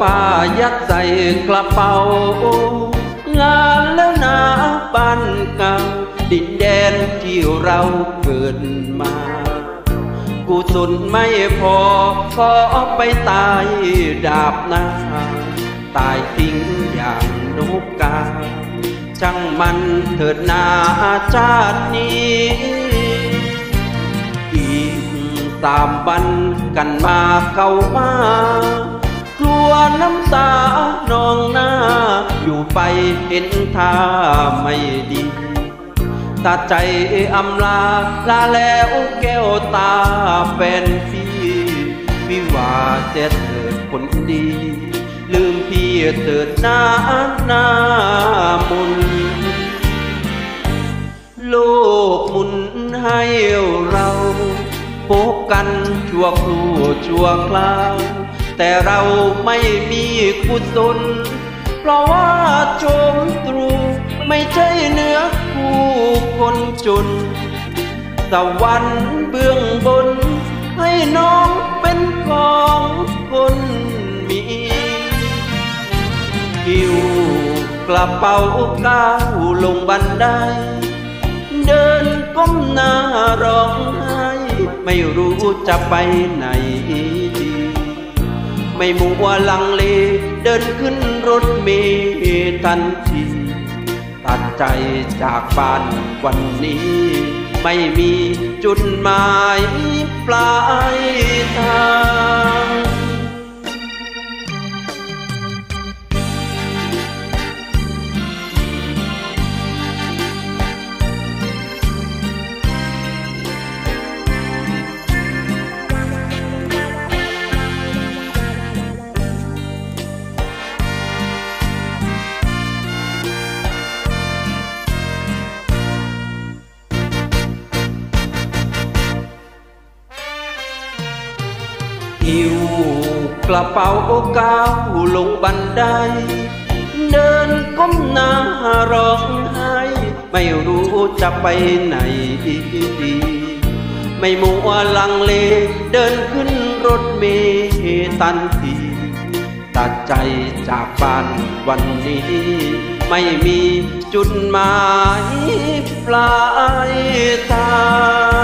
ผ้ายัดใส่กระเป๋า งานแล้วนาบ้านเก่าดินแดนที่เราเกิดมากูสุนไม่พอขอไปตายดาบหน้า ตายทิ้งอย่างนกกาช่างมันเถิดนาชาตินี้ อีกสามวันกันมาเข้ามา กลัวน้ำตานองหน้า อยู่ไปเห็นท่าไม่ดีตัดใจอำลา ลาแล้วแก้วตาเป็นพี่วิวาเสียเถิดคนดี ลืมพี่เถิดหน้าหน้ามุนโลกมุนให้เราพบกันชั่วครู่ชั่วคราว แต่เราไม่มีกุศล เพราะว่าโจมตรูไม่ใช่เนื้อคู่คนจน สวรรค์เบื้องบน ให้น้องเป็นของคนมีหิวกระเป๋าก้าวลงบันได เดินก้มหน้าร้องไห้ ไม่รู้จะไปไหน ไม่มัวลังเล เดินขึ้นรถเมล์ทันทีตัดใจจากบ้านวันนี้ ไม่มีจุดหมายปลายทาง หิวกระเป๋าก้าวลงบันได เดินก้มหน้าร้องไห้ ไม่รู้จะไปไหนดี ไม่มัวลังเล เดินขึ้นรถเมล์ตันที ตัดใจจากบ้านวันนี้ ไม่มีจุดหมายปลายทาง